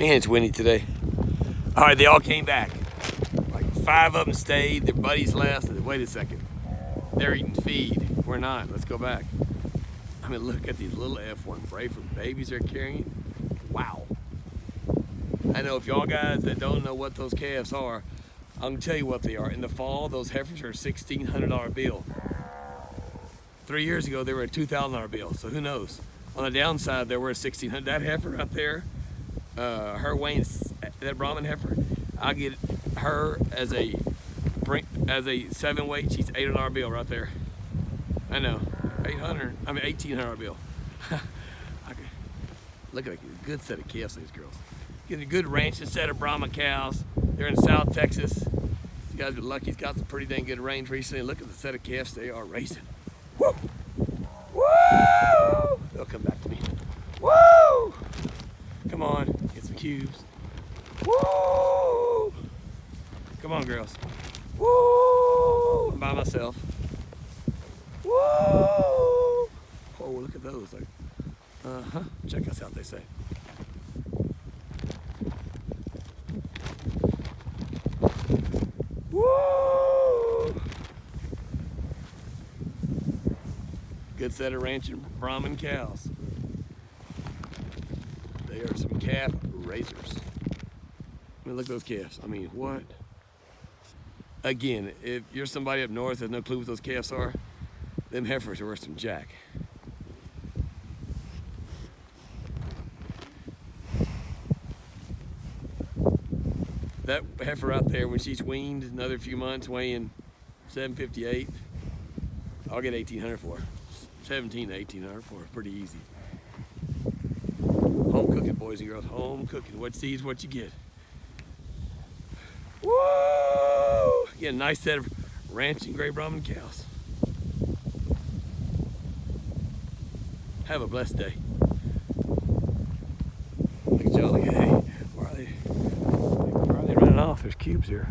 Man, it's windy today. All right, they all came back. Like five of them stayed, their buddies left. Said, Wait a second. They're eating feed. We're not. Let's go back. I mean, look at these little F1 Braford babies they're carrying. Wow. I know if y'all guys that don't know what those calves are, I'm gonna tell you what they are. In the fall, those heifers are a $1,600 bill. Three years ago, they were a $2,000 bill, so who knows? On the downside, they were a 1600 That heifer right there, uh, her weighing, that Brahman heifer, I get her as a as a seven weight, she's eight hundred bill right there. I know, 800, I mean 1800 bill. Look at a good set of calves, these girls. Getting a good ranching set of Brahma cows. They're in South Texas. These guys are lucky. He's got some pretty dang good range recently. Look at the set of calves they are raising. Woo! They'll come back to me. Woo! Come on, get some cubes. Woo! Come on, girls. Woo! I'm by myself. Woo! Oh, look at those. Like, uh-huh. Check us out, they say. Woo! Good set of ranching Brahman cows. They are some calf raisers. I mean, look at those calves. I mean, what? Again, if you're somebody up north that has no clue what those calves are, them heifers are worth some jack. that heifer out there, when she's weaned another few months, weighing 758, I'll get 1800 for her. 17 to 1800 for her, pretty easy. Home cooking, boys and girls, home cooking. What seeds, what you get. Woo! Get a nice set of ranching gray Brahman cows. Have a blessed day. Look at Jolly. Hey, why are they? Running off. There's cubes here.